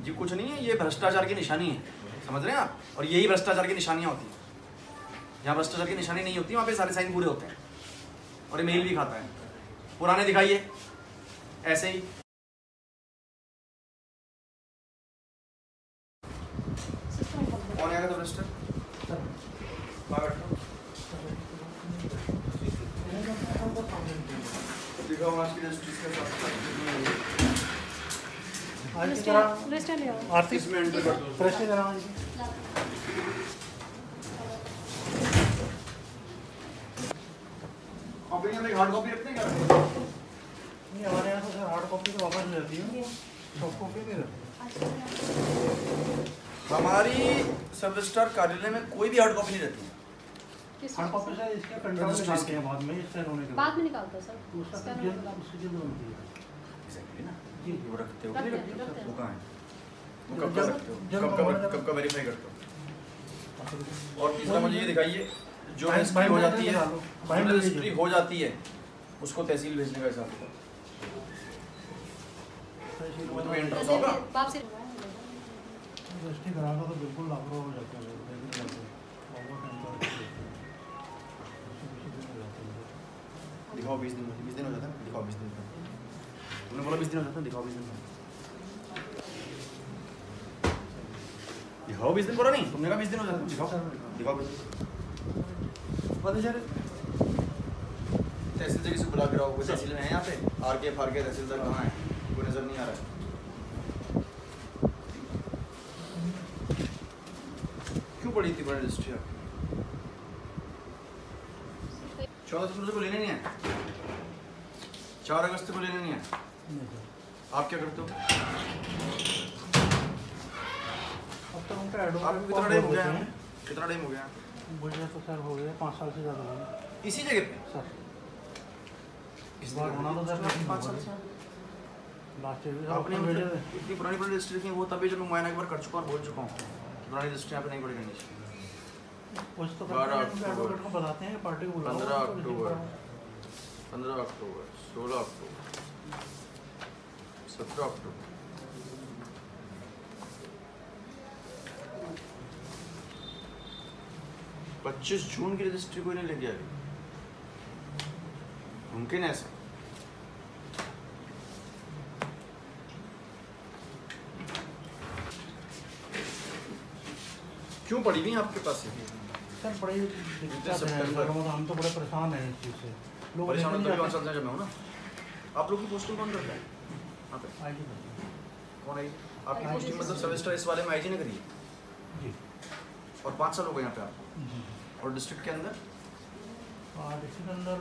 जी, कुछ नहीं है, ये भ्रष्टाचार की निशानी है। समझ रहे हैं आप? और यही भ्रष्टाचार की निशानियाँ होती हैं। जहाँ भ्रष्टाचार की निशानी नहीं होती, वहाँ पे सारे साइन पूरे होते हैं। और मेल भी खाता है। पुराने दिखाइए। ऐसे ही। कौन आएगा तो दिखाओ आज की आरती कॉपी में हार्ड कॉपी रखते हैं नहीं हमारे यहाँ तो सर हार्ड कॉपी तो वापस ले जाती है। सॉफ्ट कॉपी नहीं रहती हमारी सब रजिस्ट्रार कार्यालय में कोई भी हार्ड कॉपी नहीं रहती। है हार्ड कॉपी सर इसके कंट्रोल में डालते हैं बाद में स्कैन होने के बाद। में निकालता सर? उसका जल्द है। ना। जी वो रखते हो हैं, हैं। वो कहाँ है कब का हो कब कब का वेरीफाई करते हो और तीसरा मुझे ये दिखाइए जो बाइंड- हो जाती है जो बाइंड हो जाती है उसको तहसील भेजने का हिसाब होगा तो कराना तो बिल्कुल लापरवाह हो हैं तो है। हो जाते हैं। दिखाओ बीस दिन बीस दिन हो जाता है दिखाओ बीस दिन तुमने बोला बीस दिन हो है दिखाओ बीस दिन दिखाओ दिन बोला, नहीं, तुमने कहा बीस दिन हो है, दिखाओ। दिखाओ दिन पता चले तहसील से किसी बुला के रहो, वो तहसील में है यहाँ पे? आर के फार के तहसीलदार कहाँ है? कोई नज़र नहीं आ रहा है। क्यों पड़ी थी बड़ी रजिस्ट्री आपकी? चौदह फरवरी को लेने नहीं है चार अगस्त को लेने नहीं है। आप क्या करते हो? अब तक उनका एडवोकेट कितना टाइम हो गया है। कितना टाइम हो गया है मुझे तो सर हो गया पाँच साल से ज़्यादा हो गया। इसी जगह पे? सर। इस बार होना तो सर पाँच साल से लास्ट ईयर आपने अपने इतनी पुरानी पुरानी रजिस्ट्री थी वो तभी जब मैं मुआयना एक बार कर चुका और बोल चुका हूँ। पुरानी रजिस्ट्री यहाँ पे नहीं पड़ी करनी चाहिए। तो बारह अक्टूबर। बुलाओ पंद्रह तो अक्टूबर। पंद्रह अक्टूबर। सोलह अक्टूबर सत्रह अक्टूबर पच्चीस जून की रजिस्ट्री कोई नहीं लेके आई मुमकिन है ऐसा क्यों पड़ी हुई हैं आपके पास? सर बड़ी हम तो बड़े परेशान हैं इस चीज़ से लोग परेशान होता है मैं ना? आप लोग की पोस्टिंग कौन करता है? यहाँ पे हैं। कौन है? ये? आपकी पोस्टिंग मतलब सेमेस्टर इस वाले में आईजी ने करी है? और पाँच साल हो गए यहाँ पे आपको और डिस्ट्रिक्ट के अंदर? और इसके अंदर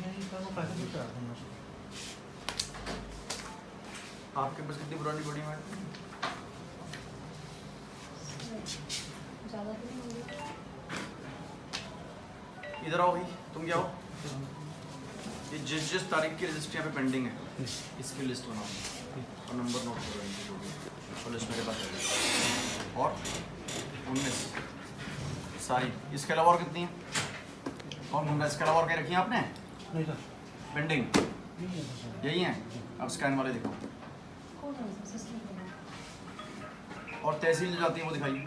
यही सर वो पैसे भी कराते हैं आपके पास कितनी पुरानी बड़ी है ज़्यादा तो नहीं होगी। इधर आओ भाई तुम क्या हो। ये जिस जिस तारीख की रजिस्ट्री यहाँ पे पेंडिंग है इसकी लिस्ट बनाओ। और नंबर नोट करो इनकी जो भी और लिस्ट मेरे पास है। और उन्नीस सारी। इसके अलावा और कितनी है? और मुंडा इसके अलावा और क्या रखी है आपने? नहीं सर। पेंडिंग यही है? अब स्कैन वाले बना और तहसील जो जाती है वो दिखाइए।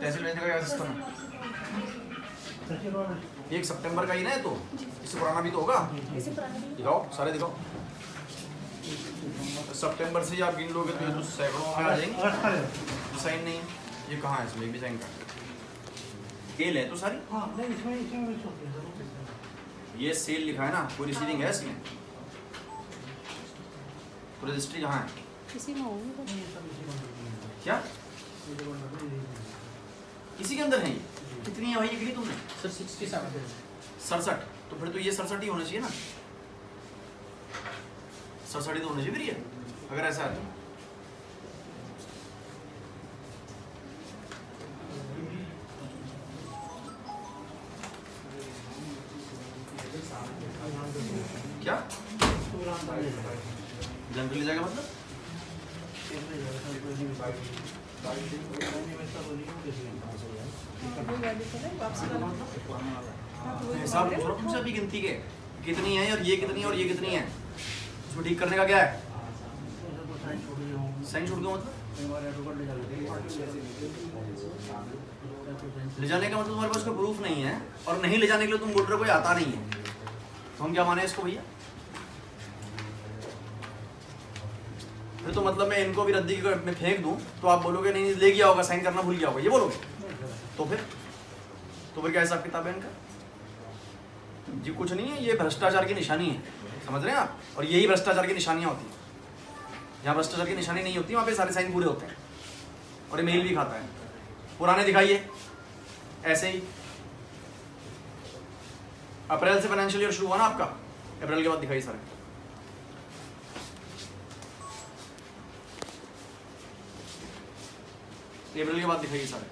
तहसील भेजने का क्या सिस्टम है? ये एक सितंबर का ही ना है तो? इससे पुराना भी तो होगा। इसे पुराने भी दिखाओ सारे दिखाओ। सितंबर से ही आप गिन लोगे तो ये तो सैकड़ों में आ जाएँगे। साइन नहीं है। ये कहाँ है इसमें? भी साइन का। सेल है तो सारी। हाँ ये सेल लिखा है ना? कोई रिसीविंग है इसमें। तो रजिस्ट्री कहाँ है? इसी में होंगे तो। क्या। इसी के अंदर है ये। कितनी है भाई? ये तुमने? सर सिक्सटी सेवन सड़सठ? तो फिर तो ये सड़सठ ही होना चाहिए ना। सड़सठ ही तो होना चाहिए फिर ये अगर ऐसा है तो। क्या? भी जनरली जाएगा मतलब? हिसाब बोल रहे पूछो तुमसे गिनती के। कितनी है और ये कितनी है और ये कितनी है? उसमें ठीक करने का क्या है? साइन छूट गया मतलब। ले जाने का मतलब तुम्हारे पास कोई प्रूफ नहीं है और नहीं ले जाने के लिए तुम बोल कोई आता नहीं है। तो हम क्या माने इसको भैया? तो मतलब मैं इनको भी रद्दी की में फेंक दूँ। तो आप बोलोगे, नहीं ले गया होगा साइन करना भूल गया होगा। ये बोलोगे? तो फिर? तो फिर क्या हिसाब किताब है इनका? जी, कुछ नहीं है, ये भ्रष्टाचार की निशानी है। समझ रहे हैं आप? और यही भ्रष्टाचार की निशानियाँ होती हैं। जहाँ भ्रष्टाचार की निशानी नहीं होती, वहाँ पे सारे साइन पूरे होते हैं। और ये मेल भी खाता है। पुराने दिखाइए। ऐसे ही। अप्रैल से फाइनेंशियल ईयर शुरू हुआ ना आपका? अप्रैल के बाद दिखाइए सारे। अप्रैल के बाद दिखाइए सारे।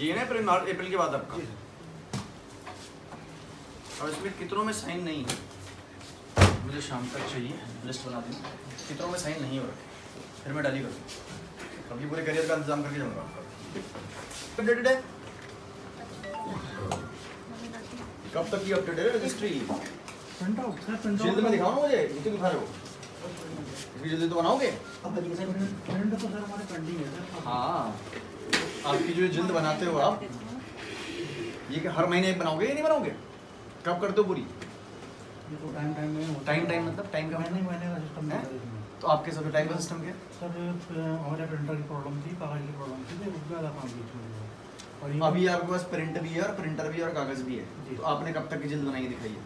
ये ना अप्रैल मार्च अप्रैल के बाद आपका। और इसमें कितनों में साइन नहीं है? मुझे शाम तक चाहिए लिस्ट बना दी। कितनों में साइन नहीं हो रखे फिर मैं डाली करूँ। अभी पूरे करियर का इंतज़ाम करके जाऊँगा आपका। अपडेटेड है? कब तक की अपडेटेड है registry print out sir print जल्द में दिखाओ मुझे ये तो दिखा रहे हो। इसकी जल्दी तो बनाओगे? तो सर हमारे पेंडिंग है सर हाँ। आपकी जो जल्द बनाते हो आप ये कि हर महीने एक बनाओगे या नहीं बनाओगे? कब करते हो पूरी? तो टाइम टाइम में टाइम टाइम मतलब टाइम का महीने मतलब? महीने का सिस्टम है? तो आपके सब टाइम का सिस्टम क्या? सर हमारे प्रिंटर की प्रॉब्लम थी कागज़ की प्रॉब्लम थी तो रुक काम बीच में और अभी आपके पास प्रिंट भी है और प्रिंटर भी है और कागज़ भी है। तो आपने कब तक की जल्द बनाई दिखाई है।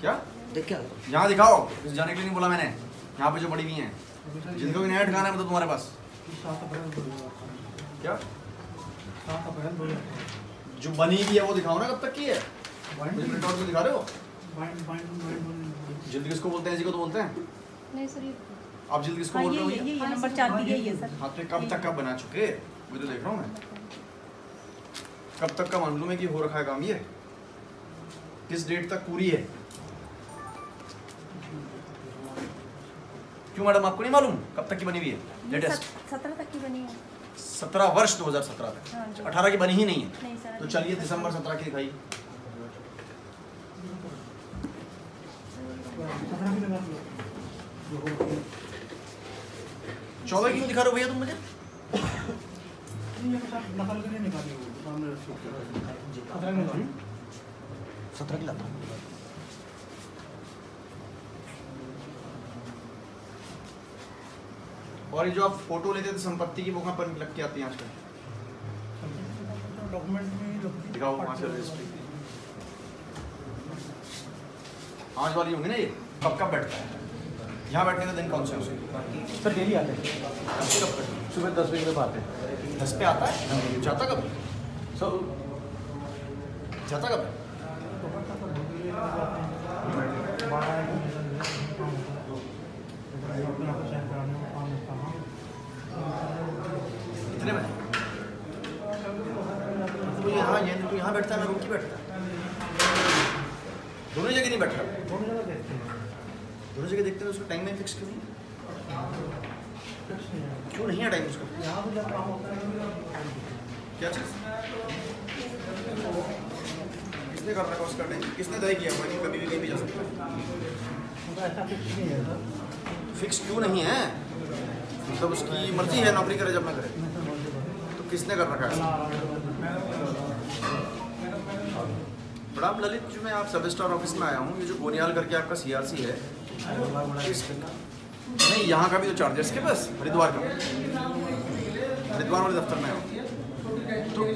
क्या? देख क्या यहाँ दिखाओ इस जाने के लिए नहीं बोला मैंने। यहाँ पे जो बड़ी हुई हैं। जिनको भी नया ठिकाना है मतलब तुम्हारे पास। क्या? जो बनी भी है वो दिखाओ ना कब तक की है। प्रिंट आउट दिखा रहे हो? जल्द किसको बोलते हैं? इसी को तो बोलते हैं। नहीं सर आप जल्द किसको हाँ बोल रहे हो ये नंबर चार की यही है सर। हाँ तो कब तक का बना चुके मैं तो देख रहा हूँ मैं। कब तक का मालूम है कि हो रखा है काम ये? किस डेट तक पूरी है? क्यों मैडम आपको नहीं मालूम? कब तक की बनी हुई है? लेटेस्ट सत्रह तक की बनी है। सत्रह वर्ष 2017 हाँ तक अठारह की बनी ही नहीं है। नहीं तो चलिए दिसंबर सत्रह की दिखाई। हो चौदह क्यों दिखा रहे हो भैया तुम मुझे? सत्रह की लाता। और ये जो आप फ़ोटो लेते थे संपत्ति की वो कहाँ पर लग के आती है आजकल? डॉक्यूमेंट में ही लगती है। दिखाओ वहाँ से रजिस्ट्री आज वाली होंगी ना ये? कब कब बैठता है? यहाँ बैठने का दिन कौन से होंगे सर डेली आते हैं। कब सुबह दस बजे तक आते हैं। दस पे आता है? जाता कब? सर जाता कब? तो पता तो बहुत ही लोग आते हैं। बारह एक बजे तक काम होता है। लेकिन अपने आप को साइन कराने में काम होता है। कितने बजे तो यहाँ ये तो यहाँ बैठता है ना रुक ही बैठता है। दोनों जगह नहीं बैठता दोनों जगह देखते हैं। दोनों जगह देखते हैं उसका टाइम में फिक्स क्यों नहीं? है। क्यों नहीं है टाइम उसका? है क्या चीज़? किसने कर रखा उसका टाइम किसने तय किया? हुआ कभी भी कहीं भी जा सकता। है नहीं है फिक्स क्यों नहीं है? मतलब उसकी मर्ज़ी है नौकरी करे जब ना करे। तो करूँ। तो किसने कर रखा है ऐसा? प्रणाम ललित जो, मैं आप सब स्टार ऑफ़िस में आया हूँ। ये जो गोनियाल करके आपका सीआरसी है, नहीं, यहाँ का भी तो चार्ज के बस, हरिद्वार का। हरिद्वार वाले दफ्तर में आया। तो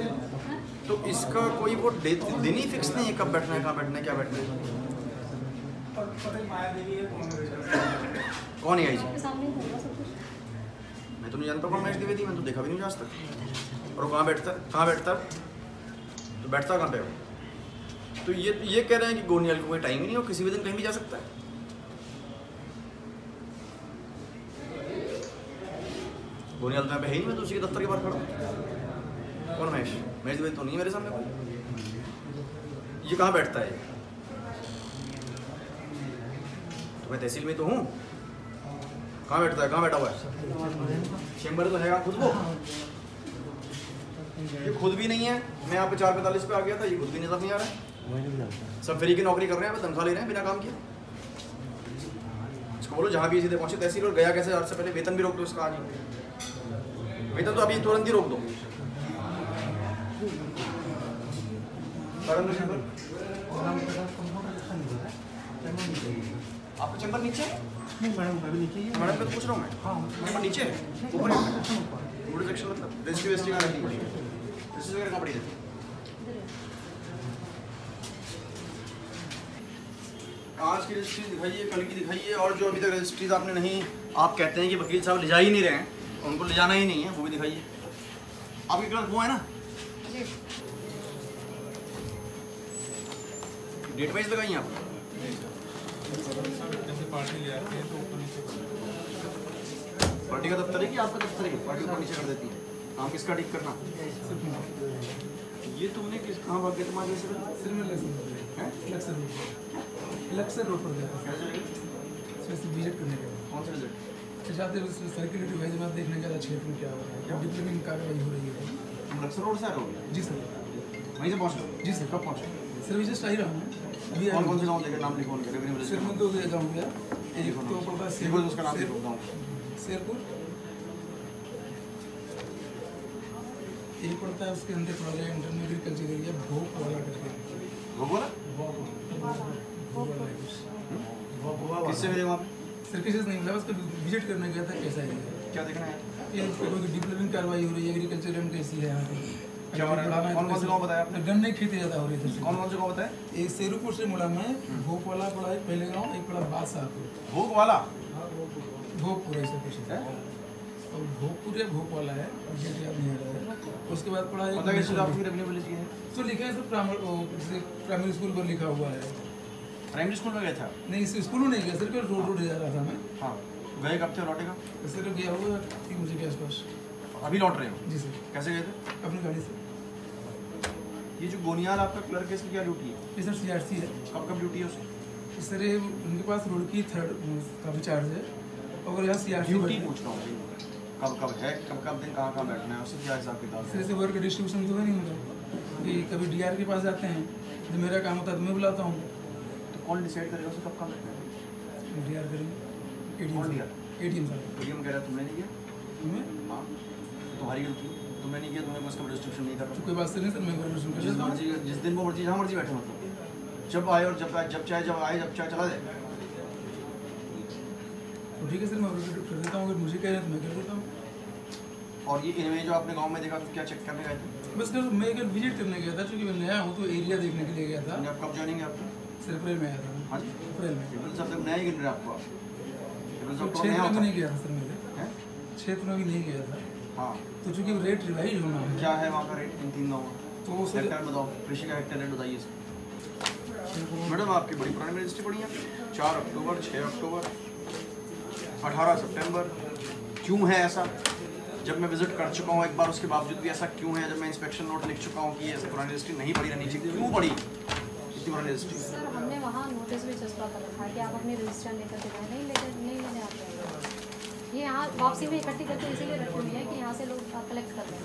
तो इसका कोई वो डेट दिन ही फिक्स नहीं है, कब बैठना है, कहाँ बैठना है, क्या बैठना है? कौन है आई जी? मैं तो नहीं जानता कौन महेश द्विवेदी, मैं तो देखा भी नहीं आज तक। और कहाँ बैठता कहाँ बैठता? तो बैठता कहाँ पे? है? तो ये ये कह रहे हैं कि गोनियाल को कोई टाइम ही नहीं हो किसी भी दिन कहीं भी जा सकता है। गोनियाल तो यहाँ पे है मैं तो उसी के दफ्तर के बाहर खड़ा हूँ। कौन महेश? महेश द्विवेदी तो नहीं मेरे सामने ये कहाँ बैठता है? तो मैं तहसील में तो हूँ। कहाँ बैठता है? कहाँ बैठा हुआ है? चेम्बर तो है खुद को। ये खुद भी नहीं है। मैं यहाँ पे चार पैंतालीस पे आ गया था, ये खुद भी नज़र नहीं आ रहा है। सब फ्री की नौकरी कर रहे हैं तनख्वाह ले रहे हैं बिना काम किए? इसको बोलो जहाँ भी सीधे पहुँचे तहसील और गया कैसे और से पहले वेतन भी रोक दो इसका आज वेतन तो अभी तुरंत ही रोक दो। आपका चैम्बर नीचे नहीं मैडम अभी नीचे ही मैडम का तो पूछ रहा हूँ मैं। हाँ नीचे ऊपर है सेक्शन मतलब कहाँ रखी पड़ी वगैरह कहाँ पड़ी रहती है। आज की रजिस्ट्री दिखाइए कल की दिखाइए और जो अभी तक रजिस्ट्रीज आपने नहीं आप कहते हैं कि वकील साहब ले जा ही नहीं रहे हैं उनको ले जाना ही नहीं है वो भी दिखाइए। आपके क्लास वो है ना? डेट वाइज लगाइए आप। पार्टी ले आते हैं तो ऊपर नीचे पार्टी का दफ्तर है कि आपका दफ्तर है? पार्टी ऊपर नीचे कर देती है। काम किसका ठीक करना? ये तुमने किस कहाँ भाग गया तुम्हारे सिर में लक्ष्य रोड पर गया क्या चलेगी विज़िट करने गया कौन सा रिज़ल्ट तो जाते सर्कुलेटिव है जब आप देखने गया था क्षेत्र में क्या हो रहा है। डिप्लोमिंग कार्रवाई हो रही है? लक्सर रोड से आ रहे हो जी सर। वहीं से पहुँच जी सर। कब पहुँचे? सर मैं जस्ट आ ही रहा हूँ अभी कौन कौन से गाँव देकर नाम लिखो उनके सिर दो गाँव गया। एक तो पड़ता है उसका नाम लिखो गाँव शेरपुर एक पड़ता है उसके अंदर पड़ा गया इंटरनल एग्रीकल्चर एरिया भोप वाला करके। बोला वाला। किससे मिले वहाँ पे? किसी नहीं मिला बस विज़िट करने गया था कैसा है? क्या देखना है? ये डिप्लोमिंग कार्रवाई हो रही है एग्रीकल्चर एंड कैसी है यहाँ पे? क्या हो रहा है? बढ़ाना कौन- कौन से गाँव बताया आपने? गन्ने खेती ज़्यादा हो रही है कौन कौन से गाँव बताए एक शेरूपुर से मुड़ा में भोप वाला पड़ा पहले गाँव एक पड़ा बादशाहपुर। भोग वाला भोगपुर। ऐसा कुछ है। और भोगपुर या भोप वाला है मुझे याद नहीं आ रहा है। उसके बाद है तो लिखा है सर प्राइमरी ओ, जैसे प्राइमरी स्कूल पर लिखा हुआ है। प्राइमरी स्कूल में गए थे? नहीं स्कूल में नहीं गया सर रोड रोड जा रहा था मैं। हाँ गए कब थे लौटे कब? सर गया हुआ तीन बजे के आसपास। अभी लौट रहे हो? जी सर। कैसे गए थे? अपनी गाड़ी से। ये जो गोनियाल आपका क्लर्क है इसकी क्या ड्यूटी है? ये सर सी आर सी है। कब कब ड्यूटी है उसकी? सर ये उनके पास रोड की थर्ड का भी चार्ज है। और यहाँ सी आर सी ड्यूटी पूछ रहा हूँ कब कब है कब कब दिन कहाँ कहाँ बैठना है उससे क्या हिसाब किताब सर ऐसे वर्क डिस्ट्रीब्यूशन तो है नहीं मतलब कि कभी डी के पास जाते हैं जब मेरा काम होता है तो मैं बुलाता हूँ। तो कौन डिसाइड करेगा उसे कब बैठना है डी आर करेंगे कौन ए दिया? टी एम साहब कह रहा तुमने नहीं किया? हमें हाँ। तुम्हारी गलती है। तुमने नहीं किया तुमने उसका डिस्ट्रीब्यूशन नहीं तो करा कोई बात नहीं सर मैं कर जिस मर्ज़ी जिस दिन वो मर्ज़ी जहाँ मर्ज़ी बैठे मतलब जब आए और जब आए जब चाहे जब आए जब चाहे चला जाए। तो ठीक है सर मैं कर देता हूँ अगर मुझे कह रहे हैं तो मैं कर देता हूँ। और ये इनमें जो आपने गाँव में देखा तो क्या चेक करने गए थे? बस मैं कल विज़िट करने गया था क्योंकि मैं नया हूँ तो एरिया देखने के लिए गया था। कब ज्वाइनिंग है आपकी सर अप्रैल में आया था। हाँ जी। अप्रैल में। साहब नया ही गिन आपको तो तो क्षेत्र में नहीं गया था सर मेरे। क्षेत्र में भी नहीं गया था। हाँ। तो चूँकि रेट रिवाइज होना है। क्या है वहाँ का रेट इन तीन गाँव तो सर बताओ कृषि का हेक्टर रेट बताइए मैडम आपकी बड़ी पुरानी रजिस्ट्री पड़ी है। चार अक्टूबर छः अक्टूबर अठारह सितंबर। क्यों है ऐसा? जब मैं विज़िट कर चुका हूँ एक बार उसके बावजूद भी ऐसा क्यों है? जब मैं इंस्पेक्शन नोट लिख चुका हूँ कि ऐसे पुरानी रजिस्ट्री नहीं पड़ी रहनी चाहिए क्यों पड़ी इतनी पुरानी रजिस्ट्री नोटिस भी चस्पा कर रखा है कि आप अपनी रजिस्टर लेकर के जाएँ नहीं लेकर नहीं लेने आते हैं ये यहाँ वापसी में इकट्ठी करके इसीलिए रखी हुई है कि यहाँ से लोग कलेक्ट कर लें।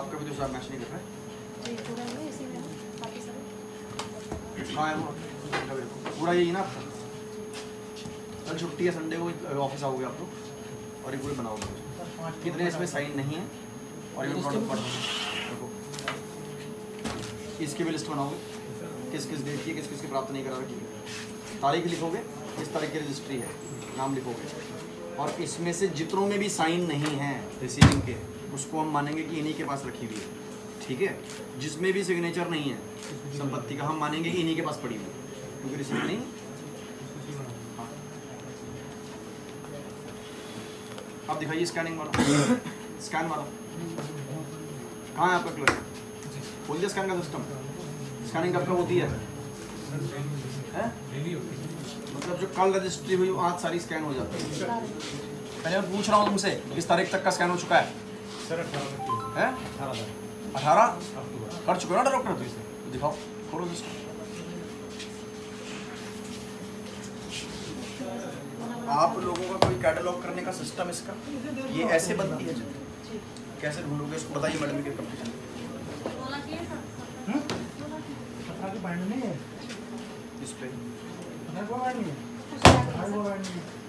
आपका भी तो साहब मैच नहीं कर रहा जी पूरा नहीं इसी में है बाकी सब है। हाँ है पूरा यही ना? आपका कल छुट्टी है संडे को ऑफ़िस आओगे आप लोग? और ये पूरे बनाओगे। कितने इसमें साइन नहीं है और ये प्रोडक्ट देखो। इसकी भी लिस्ट बनाओगे। किस किस डेट की किस किस की प्राप्त नहीं करा रखी है। तारीख लिखोगे किस तारीख की रजिस्ट्री है नाम लिखोगे। और इसमें से जितनों में भी साइन नहीं है रिसीविंग के उसको हम मानेंगे कि इन्हीं के पास रखी हुई है ठीक है। जिसमें भी सिग्नेचर नहीं है संपत्ति का हम मानेंगे कि इन्हीं के पास पड़ी हुई है क्योंकि रिसीविंग नहीं है। हाँ। आप दिखाइए स्कैनिंग वाला। स्कैन वाला। कहाँ है आपका क्लर्क खोल दिया स्कैन का सिस्टम स्कैनिंग कब कब होती है? मतलब जो कल रजिस्ट्री हुई आज सारी स्कैन हो जाती है। पहले मैं पूछ रहा हूँ तुमसे किस तारीख तक का स्कैन हो चुका है? सर अठारह अठारह कर चुके हो ना डॉक्टर दिखाओ खोलो सिस्टम आप लोगों का कोई कैटलॉग करने का सिस्टम इसका? ये ऐसे बनती है कैसे ढूंढोगे इसको? बताइए मैडम के कंपटीशन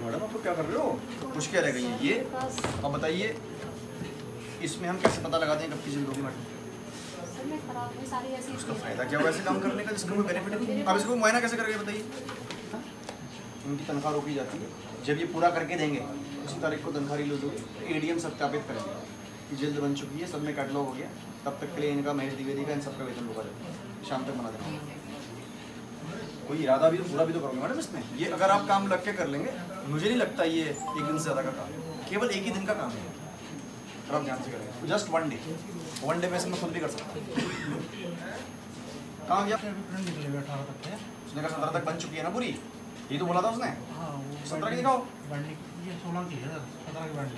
मैडम आप क्या कर रहे हो? कुछ क्या रह गई है? ये? अब बताइए इसमें हम कैसे पता लगाते हैं कब की ज़िंदगी मैडम उसका फ़ायदा क्या हुआ ऐसे काम करने का जिसका कोई बेनिफिट अब इसको मुआयना कैसे करोगे बताइए? इनकी तनख्वाह रोकी जाती है। जब ये पूरा करके देंगे उसी तारीख को तनख्वाह रिलीज़ होगी। एडीएम सत्यापित करेंगे। कि जल्द बन चुकी है सब में कैटलॉग हो गया। तब तक के लिए इनका महेश द्विवेदी का इन सबका वेतन रोका जाएगा शाम तक बना देना। कोई इरादा भी तो पूरा भी तो करोगे मैडम इसमें? ये अगर आप काम लग के कर लेंगे मुझे नहीं लगता ये एक दिन से ज़्यादा का काम है। केवल एक ही दिन का काम है। अगर आप ध्यान से करेंगे just one day one day में से मैं खुद भी कर सकता हूँ। हुए अठारह तक है उसने कहा सत्रह तक बन चुकी है ना पूरी? ये तो बोला था उसने सत्रह की दिखाओ ये सोलह की है सत्रह की बैंड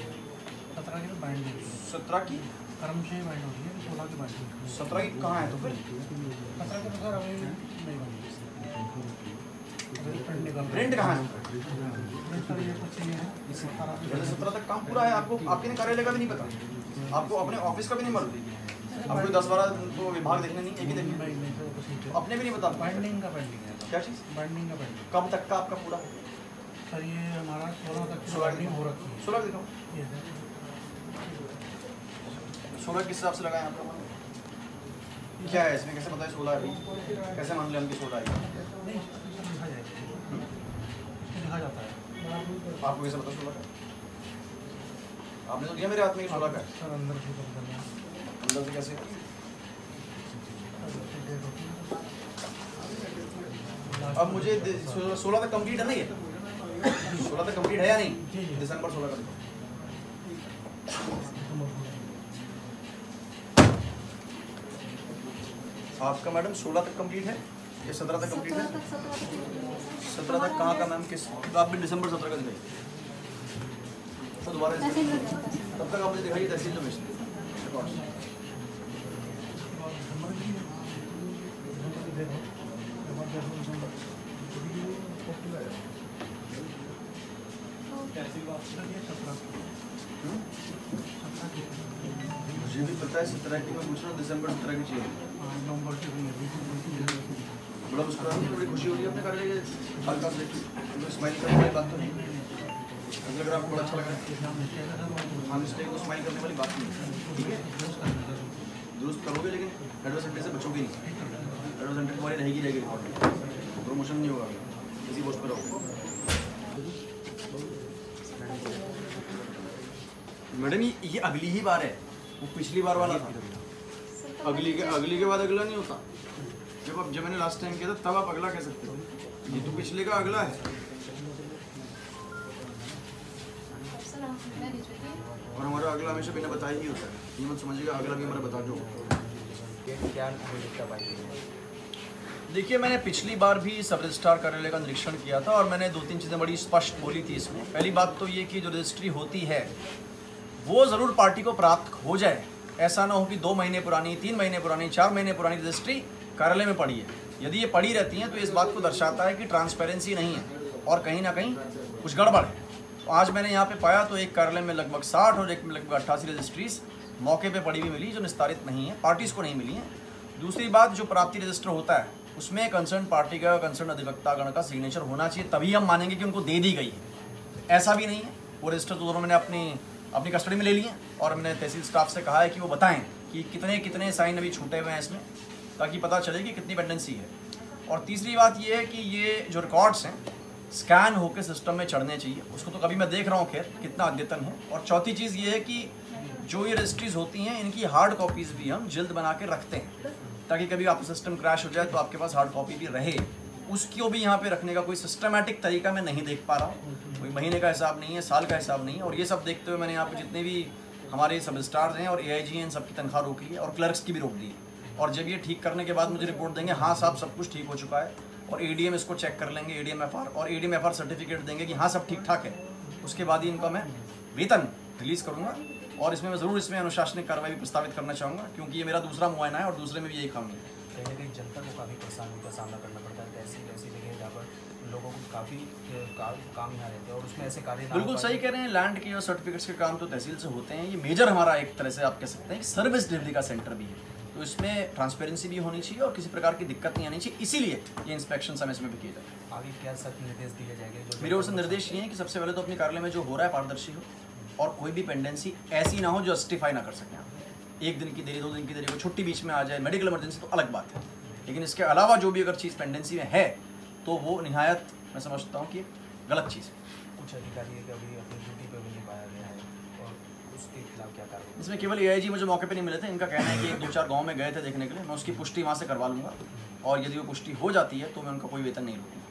सत्रह की बैंड सत्रह की कर्म से बैंड होती है सोलह की बैंड सत्रह की कहाँ है तो फिर सत्रह की तो सर अभी नहीं बनी प्रिंट कहाँ है सत्रह तक काम पूरा है आपको आपके कार्यालय का भी नहीं पता आपको अपने ऑफ़िस का भी नहीं मालूम आपको दस बारह तो विभाग देखने नहीं एक ही देखने सर अपने भी नहीं पता बाइंडिंग का पेंडिंग है। क्या चीज़? बाइंडिंग का पेंडिंग कब तक का आपका पूरा? सर ये हमारा सोलह तक सोलह हो रखी है। सोलह ये सोलह किस हिसाब से लगाए आपका क्या है इसमें? कैसे पता है सोलह अभी? कैसे मान लिया हम कि सोलह है? नहीं लिखा जाता है। आपको कैसे पता सोलह का? आपने तो दिया मेरे हाथ में सोलह का सर अंदर देना अंदर से कैसे? अब मुझे सोलह तक कंप्लीट है ना ये? सोलह तक कंप्लीट है या नहीं? दिसंबर सोलह का आपका मैडम सोलह तक कंप्लीट है? या सत्रह तक कंप्लीट है? सत्रह तक कहाँ का मैम? किस तो आप भी दिसंबर सत्रह का दिखाइए। तो दोबारा जाता है। तब तक आप मुझे दिखाइए तहसील तो मुझे भी पता है सत्रह की, मैं पूछ रहा हूँ, दिसंबर सत्रह की चाहिए। बड़ा मुस्कुरा है बड़ी खुशी हो रही है अपने कार्य के हल्का से स्माइल करने वाली बात तो नहीं। अगर आपको बड़ा अच्छा लग रहा है हाँ मिस्टेक को स्माइल करने वाली बात नहीं है। ठीक है? दुरुस्त करोगे, लेकिन एडवर्सेंटेज से बचोगे नहीं। एडवर्सेंटेज तुम्हारी रहेगी रहेगी। प्रमोशन नहीं होगा। इसी पोस्ट पर रहोगे मैडम, ये अगली ही बार है। वो पिछली बार वाला था। अगली के अगली के बाद अगला नहीं होता। जब अब जब मैंने लास्ट टाइम किया था, तब आप अगला कह सकते हो। ये तो पिछले का अगला है। और हमारा अगला हमेशा बिना बताए ही होता है। ये मत समझिएगा, अगला भी हमारा बता दो। देखिए, मैंने पिछली बार भी सब रजिस्ट्रार कार्यालय का निरीक्षण किया था और मैंने दो तीन चीज़ें बड़ी स्पष्ट बोली थी इसमें। पहली बात तो ये कि जो रजिस्ट्री होती है वो ज़रूर पार्टी को प्राप्त हो जाए। ऐसा ना हो कि दो महीने पुरानी, तीन महीने पुरानी, चार महीने पुरानी रजिस्ट्री कार्यालय में पड़ी है। यदि ये पड़ी रहती हैं तो इस बात को दर्शाता है कि ट्रांसपेरेंसी नहीं है और कहीं ना कहीं कुछ गड़बड़ है। तो आज मैंने यहाँ पे पाया तो एक कार्यालय में लगभग साठ और एक में लगभग अट्ठासी रजिस्ट्रीज मौके पे पड़ी हुई मिली, जो निस्तारित नहीं है पार्टीज़ को नहीं मिली हैं। दूसरी बात, जो प्राप्ति रजिस्टर होता है, उसमें कंसर्न पार्टी का कंसर्न अधिवक्तागण का सिग्नेचर होना चाहिए, तभी हम मानेंगे कि उनको दे दी गई है। ऐसा भी नहीं है। वो रजिस्टर तो दोनों मैंने अपनी अपनी कस्टडी में ले लिए और मैंने तहसील स्टाफ से कहा है कि वो बताएँ कि कितने कितने साइन अभी छूटे हुए हैं इसमें, ताकि पता चले कि कितनी पेंडेंसी है। और तीसरी बात ये है कि ये जो रिकॉर्ड्स हैं स्कैन होकर सिस्टम में चढ़ने चाहिए। उसको तो कभी मैं देख रहा हूँ, खैर, कितना अद्यतन है। और चौथी चीज़ ये है कि जो ये रजिस्ट्रीज होती हैं, इनकी हार्ड कॉपीज़ भी हम जल्द बना के रखते हैं, ताकि कभी आपका सिस्टम क्रैश हो जाए तो आपके पास हार्ड कॉपी भी रहे। उसको भी यहाँ पे रखने का कोई सिस्टमेटिक तरीका मैं नहीं देख पा रहा हूँ। कोई महीने का हिसाब नहीं है, साल का हिसाब नहीं है। और ये सब देखते हुए मैंने यहाँ पे जितने भी हमारे सब स्टार्स हैं और ए आई जी हैं सबकी तनख्वाह रोक ली है और क्लर्क्स की भी रोक दी है। और जब ये ठीक करने के बाद मुझे रिपोर्ट देंगे हाँ साहब, सब कुछ ठीक हो चुका है और ए इसको चेक कर लेंगे A D M F R और A D M F R certificate देंगे कि हाँ सब ठीक ठाक है। उसके बाद ही इनका मैं वेतन रिलीज़ करूँगा और इसमें मैं ज़रूर इसमें अनुशासनिक कार्रवाई भी प्रस्तावित करना चाहूँगा, क्योंकि ये मेरा दूसरा मुआयना है और दूसरे में भी यही काम है। जनता को काफ़ी परेशानी का सामना करना लोगों को काफ़ी का, काम यहाँ रहते हैं और उसमें ऐसे कार्य बिल्कुल सही कह रहे हैं लैंड के और सर्टिफिकेट्स के काम तो तहसील से होते हैं ये मेजर हमारा एक तरह से आप कह सकते हैं कि सर्विस डिलीवरी का सेंटर भी है। तो इसमें ट्रांसपेरेंसी भी होनी चाहिए और किसी प्रकार की दिक्कत नहीं आनी चाहिए इसीलिए ये इंस्पेक्शन समय समय पर किए जाते हैं। आगे क्या सख्त निर्देश दिए जाएँगे जो मेरे ओर से निर्देश ये है कि सबसे पहले तो अपने कार्यालय में जो हो रहा है पारदर्शी हो और कोई भी पेंडेंसी ऐसी ना हो जो जस्टिफाई ना कर सकें आप। एक दिन की देरी दो दिन की देरी को छुट्टी बीच में आ जाए मेडिकल इमरजेंसी तो अलग बात है। लेकिन इसके अलावा जो भी अगर चीज़ पेंडेंसी में है तो वो नहायत मैं समझता हूँ कि गलत चीज़ है। कुछ अधिकारी है कि अभी अपनी ड्यूटी पर भी नहीं पाया गया है और उसके खिलाफ क्या कार्रवाई इसमें केवल ए मुझे मौके पर नहीं मिले थे। इनका कहना है कि एक दो चार गाँव में गए थे देखने के लिए। मैं उसकी पुष्टि वहाँ से करवा लूँगा। और यदि वो पुष्टि हो जाती है तो मैं उनका कोई वेतन नहीं रोकूँगा